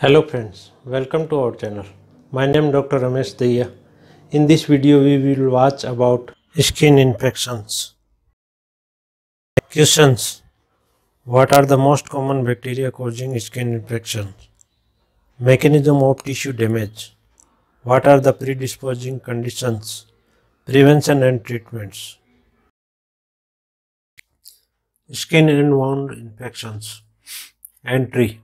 Hello friends, welcome to our channel. My name is Dr. Ramesh Daya. In this video we will watch about skin infections. Questions. What are the most common bacteria causing skin infections? Mechanism of tissue damage. What are the predisposing conditions? Prevention and treatments. Skin and wound infections. Entry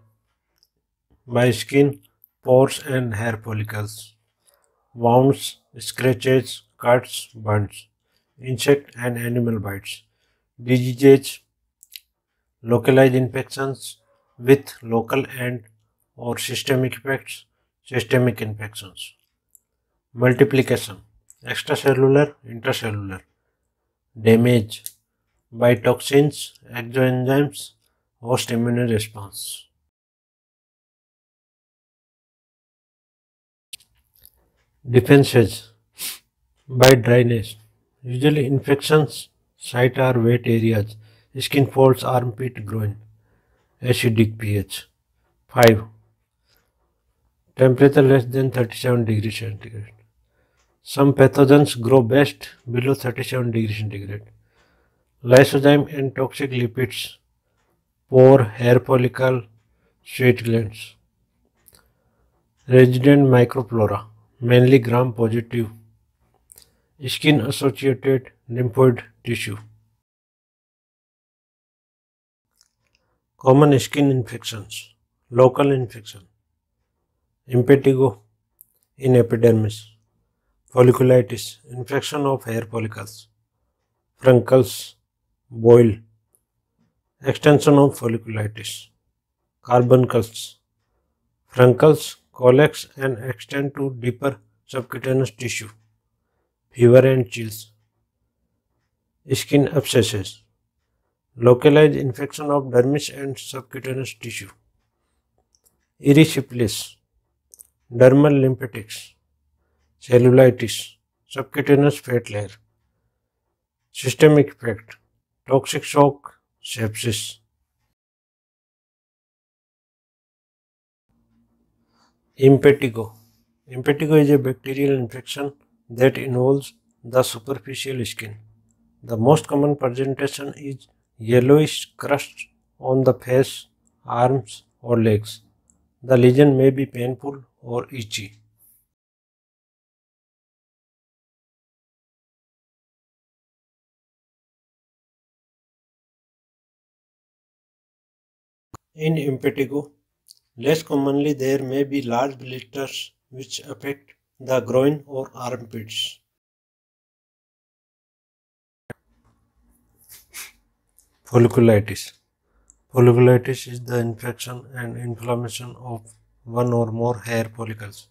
by skin, pores and hair follicles, wounds, scratches, cuts, burns, insect and animal bites, diseases, localized infections with local and or systemic effects, systemic infections, multiplication, extracellular, intracellular, damage by toxins, exoenzymes, host immune response. Defenses by dryness. Usually infections site are wet areas. Skin folds, armpit, groin. Acidic pH. 5. Temperature less than 37 degrees centigrade. Some pathogens grow best below 37 degrees centigrade. Lysozyme and toxic lipids. Pore, hair follicle, sweat glands. Resident microflora mainly gram positive skin associated lymphoid tissue. Common skin infections local infection. Impetigo in epidermis. Folliculitis infection of hair follicles. Furuncles boil extension of folliculitis. Carbuncles furuncles collects and extend to deeper subcutaneous tissue, fever and chills, skin abscesses, localized infection of dermis and subcutaneous tissue, erysipelas, dermal lymphatics, cellulitis, subcutaneous fat layer, systemic effect, toxic shock, sepsis. Impetigo. Impetigo is a bacterial infection that involves the superficial skin. The most common presentation is yellowish crust on the face, arms or legs. The lesion may be painful or itchy. In impetigo, Less commonly, there may be large blisters which affect the groin or armpits. Folliculitis Folliculitis is the infection and inflammation of one or more hair follicles.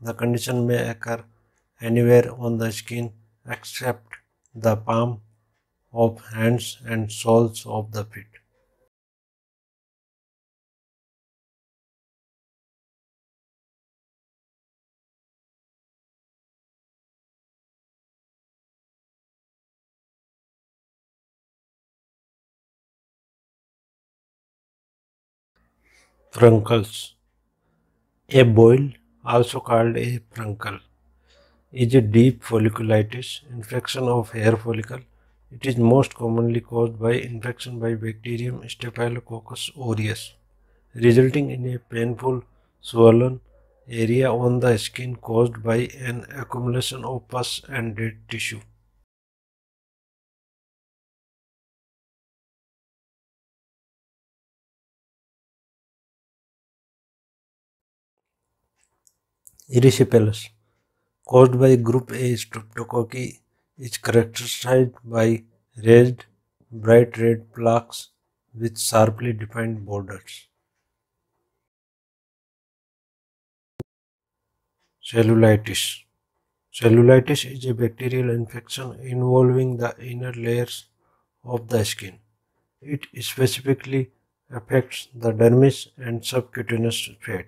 The condition may occur anywhere on the skin except the palm of hands and soles of the feet. Furuncles. A boil, also called a furuncle, is a deep folliculitis infection of hair follicle. It is most commonly caused by infection by bacterium Staphylococcus aureus, resulting in a painful swollen area on the skin caused by an accumulation of pus and dead tissue. Erysipelas, caused by group A streptococci, is characterized by raised, bright red plaques with sharply defined borders. Cellulitis Cellulitis is a bacterial infection involving the inner layers of the skin. It specifically affects the dermis and subcutaneous fat.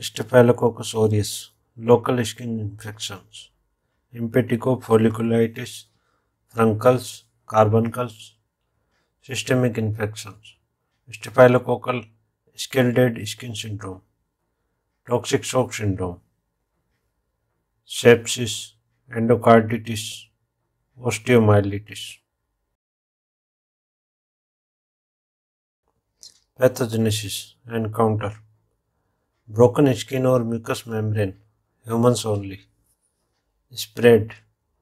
Staphylococcus aureus, local skin infections, impetigo folliculitis, furuncles, carbuncles, systemic infections, staphylococcal scalded skin syndrome, toxic shock syndrome, sepsis, endocarditis, osteomyelitis. Pathogenesis and counter broken skin or mucous membrane, humans only. Spread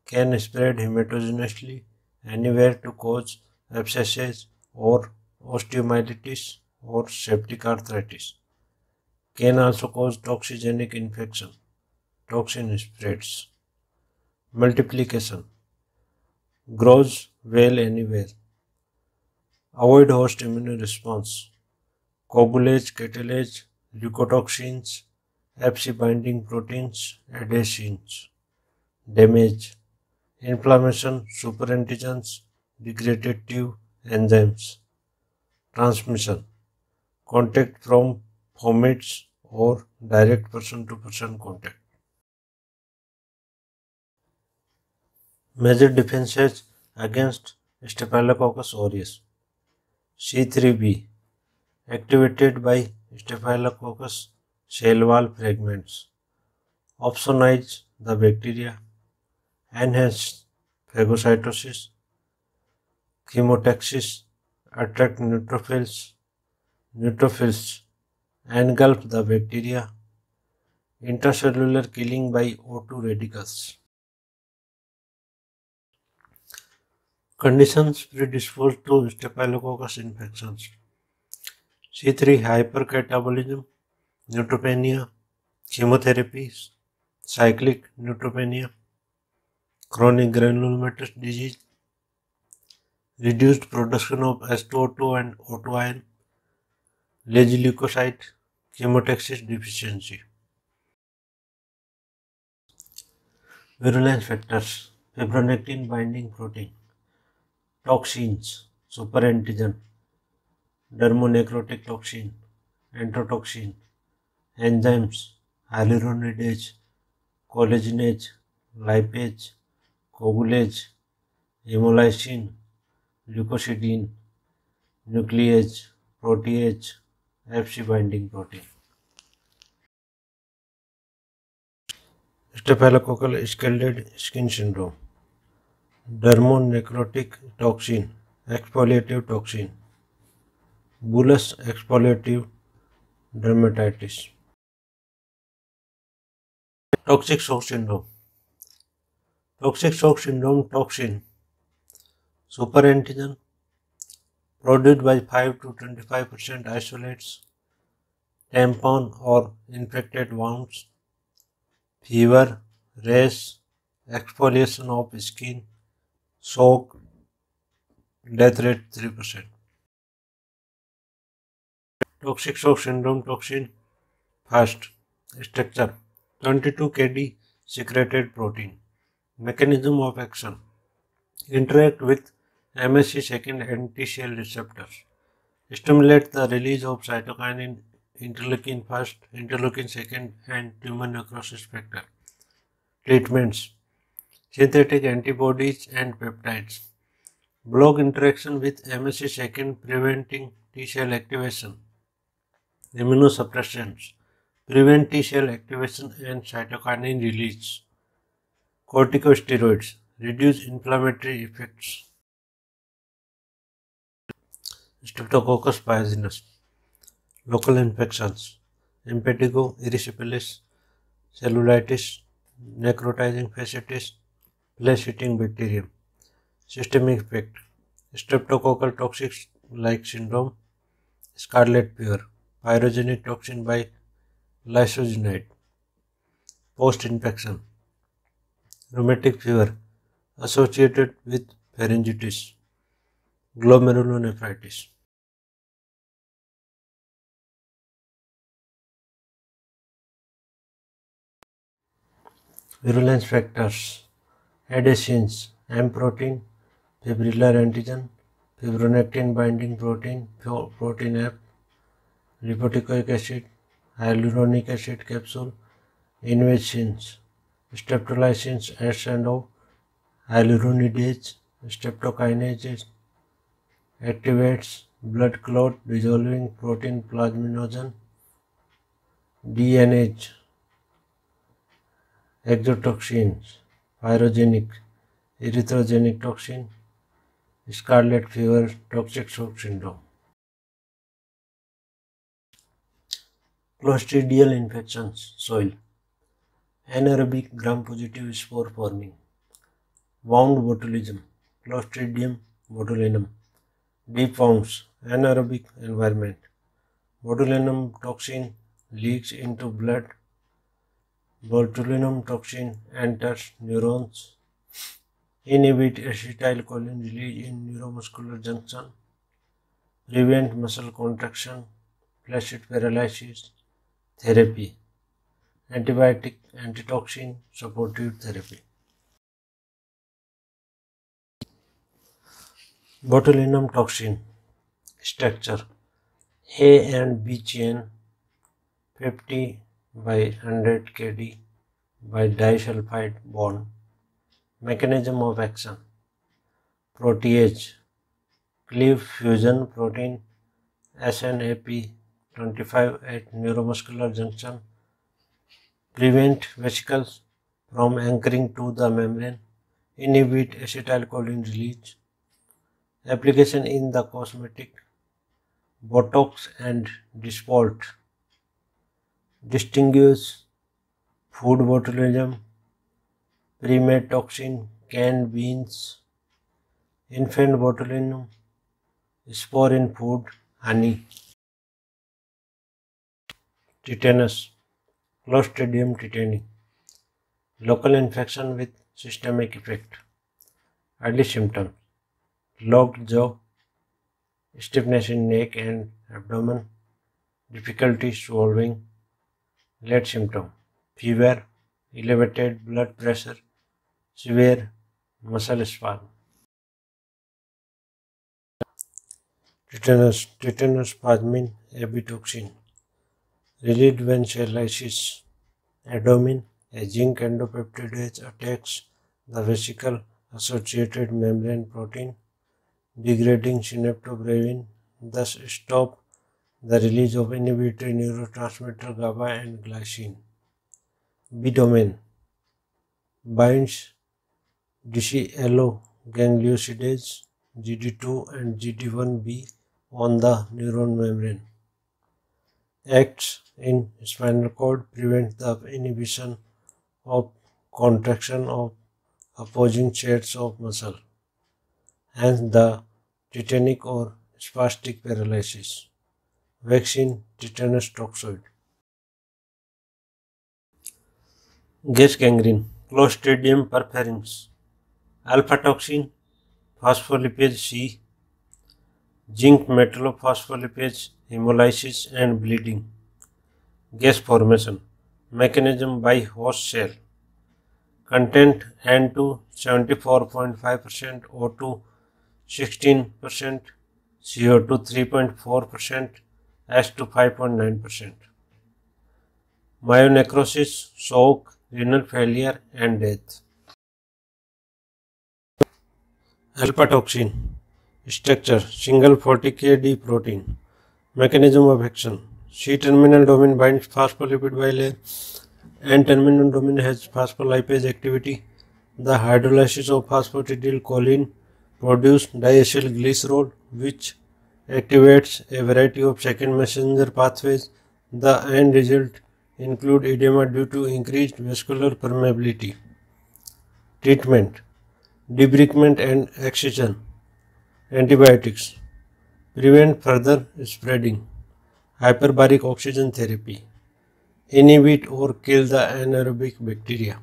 can spread hematogenously anywhere to cause abscesses or osteomyelitis or septic arthritis. Can also cause toxigenic infection. Toxin spreads. Multiplication grows well anywhere. Avoid host immune response. Coagulase, catalase, leukotoxins, Fc binding proteins, adenosines. Damage inflammation, superantigens, degradative enzymes, transmission, contact from fomites or direct person to person contact. Major defenses against Staphylococcus aureus. C3b activated by Staphylococcus cell wall fragments. Opsonize the bacteria. Enhance phagocytosis, chemotaxis, attract neutrophils, neutrophils engulf the bacteria, intracellular killing by O2 radicals. Conditions predisposed to Staphylococcus infections. C3 hypercatabolism, neutropenia, chemotherapy, cyclic neutropenia, chronic granulomatous disease, reduced production of S2O2 and O2 ion, lazy leukocyte, chemotaxis deficiency. Virulence factors, fibronectin binding protein, toxins, superantigen, dermonecrotic toxin, enterotoxin, enzymes, hyaluronidase, collagenase, lipase, coagulase, hemolysin, leukocidin, nuclease, protease, Fc binding protein. Staphylococcal scalded skin syndrome, dermonecrotic toxin, exfoliative toxin, bullous exfoliative dermatitis. Toxic shock syndrome. Toxic shock syndrome toxin. Superantigen produced by 5 to 25 percent isolates tampon or infected wounds fever rash exfoliation of skin shock death rate 3 percent toxic shock syndrome toxin first structure 22 kd secreted protein Mechanism of action Interact with MSC second anti-cell receptors. Stimulate the release of cytokinin, interleukin first, interleukin second and tumor necrosis factor. Treatments Synthetic antibodies and peptides. Block interaction with MSC second preventing T-cell activation. Immunosuppressants prevent T-cell activation and cytokinin release. Corticosteroids reduce inflammatory effects. Streptococcus pyogenes. Local infections. Impetigo, erysipelas, cellulitis, necrotizing fasciitis, flesh-eating bacterium. Systemic effect. Streptococcal toxic like syndrome, scarlet fever, pyrogenic toxin by lysogenide. Post-infection rheumatic fever associated with pharyngitis, glomerulonephritis. Virulence factors adenosines, M protein, fibrillar antigen, fibronectin binding protein, protein F, lipoic acid, hyaluronic acid capsule, invasions streptolysins S and O, hyaluronidase, streptokinase activates blood clot, dissolving protein plasminogen, DNase, exotoxins, pyrogenic, erythrogenic toxin, scarlet fever, toxic shock syndrome. Clostridial infections, soil, anaerobic gram-positive spore forming, wound botulism, Clostridium botulinum, deep wounds, anaerobic environment, botulinum toxin leaks into blood, botulinum toxin enters neurons, inhibit acetylcholine release in neuromuscular junction, prevent muscle contraction, flaccid paralysis, therapy, antibiotic, antitoxin, supportive therapy. Botulinum toxin structure A and B chain 50 by 100 kd by disulfide bond. Mechanism of action protease cleave fusion protein SNAP 25 at neuromuscular junction. Prevent vesicles from anchoring to the membrane. Inhibit acetylcholine release. Application in the cosmetic. Botox and dysport distinguish food botulism. Pre-made toxin canned beans. Infant botulinum. Spore in food honey tetanus clostridium tetani local infection with systemic effect early symptom lockjaw stiffness in neck and abdomen difficulty swallowing late symptom fever elevated blood pressure severe muscle spasm tetanus tetanospasmin AB toxin released when cell lysis abdomen a zinc endopeptidase attacks the vesicle associated membrane protein degrading synaptobrevin, thus stop the release of inhibitory neurotransmitter GABA and glycine. B domain binds gangliosides GD2 and GD1B on the neuron membrane. Acts in spinal cord prevents the inhibition of contraction of opposing sets of muscle, hence the tetanic or spastic paralysis. Vaccine tetanus toxoid. Gas gangrene, Clostridium perfringens, alpha toxin, phospholipase C, zinc metallophospholipase, hemolysis and bleeding. Gas formation mechanism by host cell content N two seventy four point five percent O two sixteen percent C O two three point four percent S two five point nine percent myonecrosis shock renal failure and death alpha toxin structure single forty K D protein mechanism of action C terminal domain binds phospholipid bilayer N terminal domain has phospholipase activity. The hydrolysis of phosphatidylcholine produce diacetyl glycerol which activates a variety of second messenger pathways. The end result include edema due to increased vascular permeability. Treatment. Debridement and excision. Antibiotics. Prevent further spreading hyperbaric oxygen therapy inhibit और kill the anaerobic bacteria.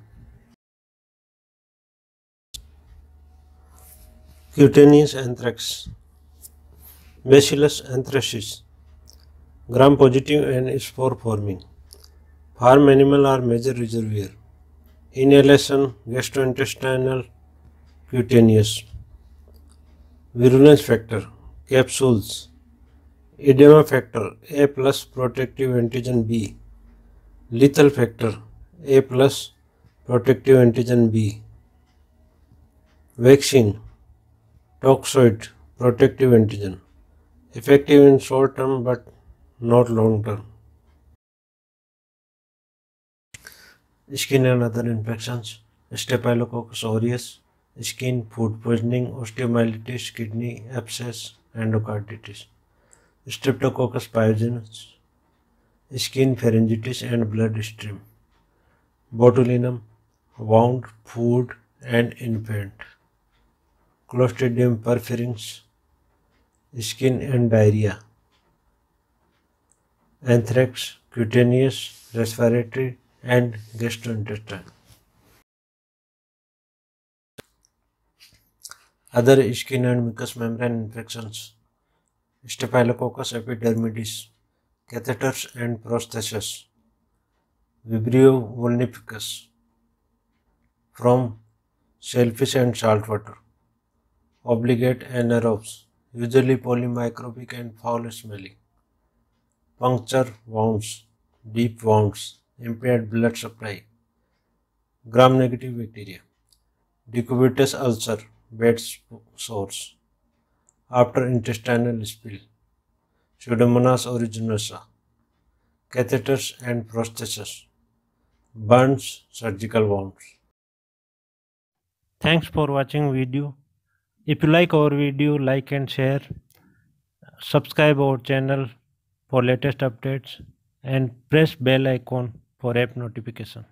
Cutaneous anthrax, bacillus anthracis gram positive and spore forming farm animal are major reservoir inhalation gastro intestinal cutaneous virulence factor capsules Edema factor, A plus protective antigen B. Lethal factor, A plus protective antigen B. Vaccine, toxoid, protective antigen. effective in short term but not long term. Skin and other infections, Staphylococcus aureus, skin, food poisoning, osteomyelitis, kidney abscess, endocarditis. Streptococcus pyogenes, skin pharyngitis and blood stream. Botulinum, wound, food and infant. Clostridium perfringens, skin and diarrhea. Anthrax, cutaneous, respiratory and gastrointestinal. Other skin and mucous membrane infections Staphylococcus epidermidis, catheters and prostheses, Vibrio vulnificus from shellfish and saltwater, obligate anaerobes, usually polymicrobic and foul smelling, puncture wounds, deep wounds, impaired blood supply, gram negative bacteria, decubitus ulcer, bed sores after intestinal spill, Pseudomonas aeruginosa, catheters and prostheses, burns, surgical wounds. Thanks for watching video. If you like our video, like and share. Subscribe our channel for latest updates and press bell icon for app notification.